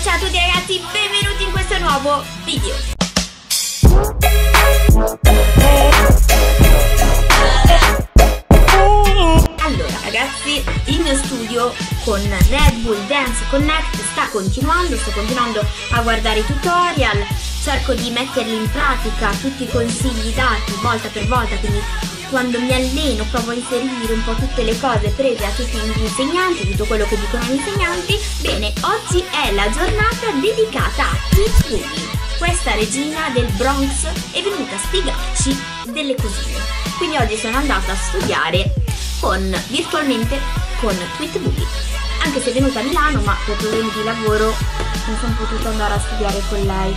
ciao a tutti ragazzi, benvenuti in questo nuovo video. Allora ragazzi, il mio studio con Red Bull Dance Connect sta continuando, sto continuando a guardare i tutorial, cerco di metterli in pratica, tutti i consigli dati volta per volta, quindi quando mi alleno provo a inserire un po' tutte le cose prese a tutti gli insegnanti, tutto quello che dicono gli insegnanti. Bene, oggi è la giornata dedicata a Boogie. Questa regina del Bronx è venuta a spiegarci delle cosine. Quindi oggi sono andata a studiare con, virtualmente con Tweet Boogie. Anche se è venuta a Milano, ma per problemi di lavoro non sono potuta andare a studiare con lei.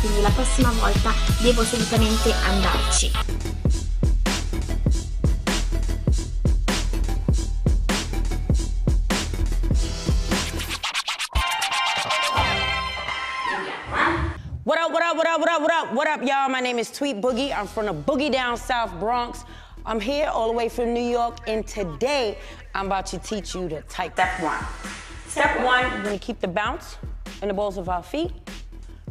Quindi la prossima volta devo assolutamente andarci. What up, what up, what up, what up, what up, what up, y'all? My name is Tweet Boogie. I'm from the Boogie Down South Bronx. I'm here all the way from New York, and today I'm about to teach you to type. Step one. Step one, we're gonna keep the bounce in the balls of our feet,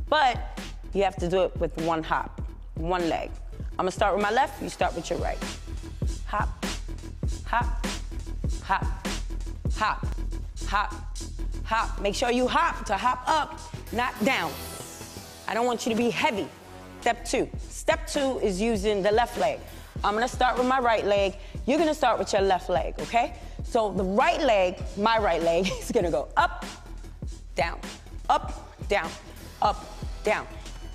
but you have to do it with one hop, one leg. I'm gonna start with my left, you start with your right. Hop, hop, hop, hop, hop, hop. Make sure you hop to hop up, not down. I don't want you to be heavy. Step two. Step two is using the left leg. I'm gonna start with my right leg. You're gonna start with your left leg, okay? So the right leg, my right leg, is gonna go up, down, up, down, up, down,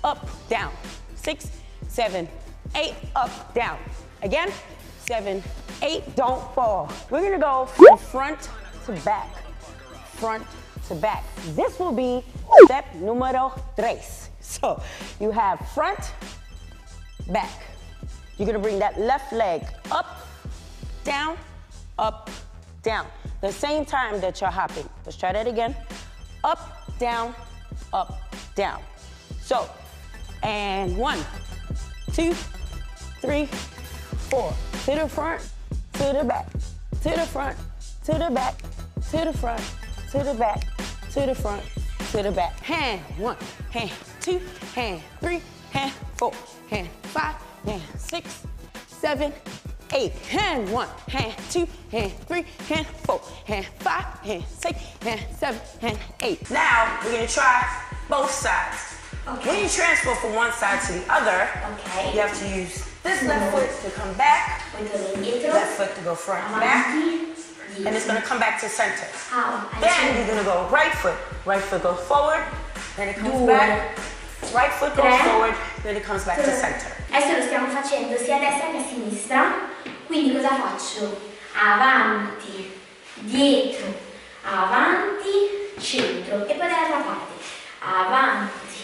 up, down. Six, seven, eight, up, down. Again, seven, eight, don't fall. We're gonna go from front to back, front to back. This will be step numero tres. So you have front, back. You're gonna bring that left leg up, down, up, down. The same time that you're hopping. Let's try that again. Up, down, up, down. So, and one, two, three, four. To the front, to the back, to the front, to the back, to the front, to the back, to the front, to the back. Hand one, hand two, hand three, hand four, hand five, hand six, seven, eight. Hand one, hand two, hand three, hand four, hand five, hand six, hand seven, hand eight. Now we're gonna try both sides. Okay. When you transfer from one side to the other, Ok. you have to use this left foot to come back, Poi torno indietro, left foot to go front and back, avanti, and it's gonna come back to center. Al Then you're gonna go right foot. Right foot goes forward, then it comes Due. back. Right foot goes Tre. forward, then it comes back to center. Adesso lo stiamo facendo sia a destra che a sinistra, quindi cosa faccio? Avanti, dietro, avanti, centro e poi dall'altra parte. Avanti,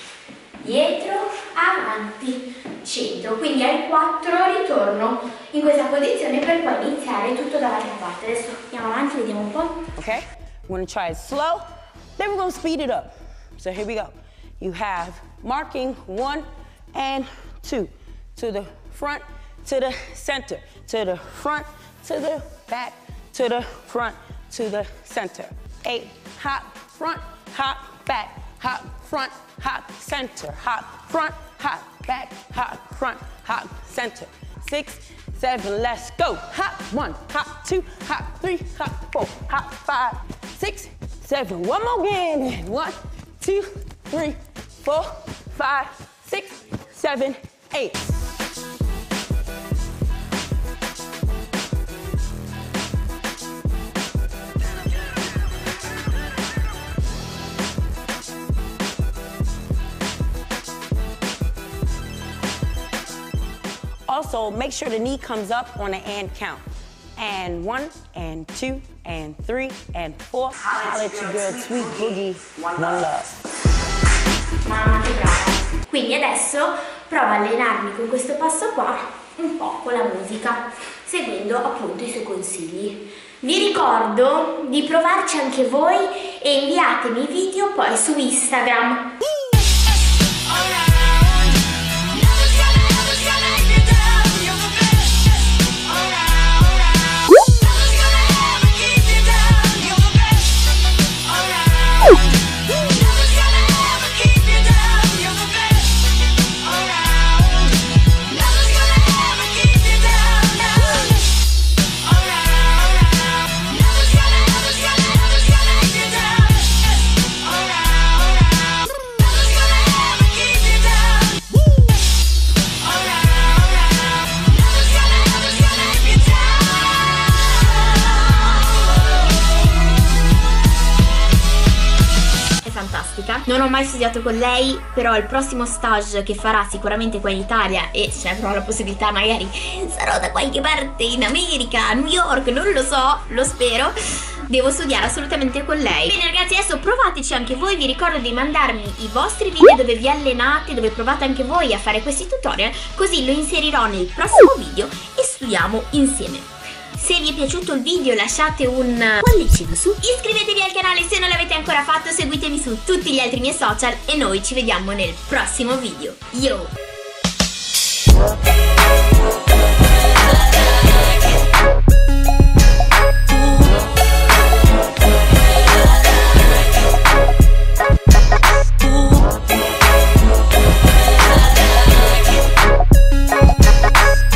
dietro, avanti, centro. Quindi al 4 ritorno in questa posizione per poi iniziare tutto dall'altra parte. Adesso andiamo avanti, vediamo un po'. Okay? We're gonna try it slow, then we're gonna speed it up. So here we go. You have marking one and two. To the front, to the center, to the front, to the back, to the front, to the center. Eight, hop, front, hop, back, hop, front, hop, center, hop, front, hop, back, hop, front, hop, center. Six, seven, let's go. Hop one, hop two, hop three, hop four, hop five, six, seven. One more again. One, two, three, four, five, six, seven, eight. Also, make sure the knee comes up on an and count. And one, and two, and three, and four. Holla at your girl, Sweet Boogie. One love. Quindi adesso provo a allenarmi con questo passo qua un po' con la musica, seguendo appunto i suoi consigli. Vi ricordo di provarci anche voi e inviatemi video poi su Instagram. Non ho mai studiato con lei, però il prossimo stage che farà sicuramente qua in Italia e se avrò la possibilità magari sarò da qualche parte in America, a New York, non lo so, lo spero devo studiare assolutamente con lei. Bene ragazzi adesso provateci anche voi Vi ricordo di mandarmi i vostri video dove vi allenate Dove provate anche voi a fare questi tutorial Così lo inserirò nel prossimo video e studiamo insieme se vi è piaciuto il video lasciate un pollice in su Iscrivetevi al canale se non l'avete ancora fatto Seguitemi su tutti gli altri miei social E noi ci vediamo nel prossimo video Yo!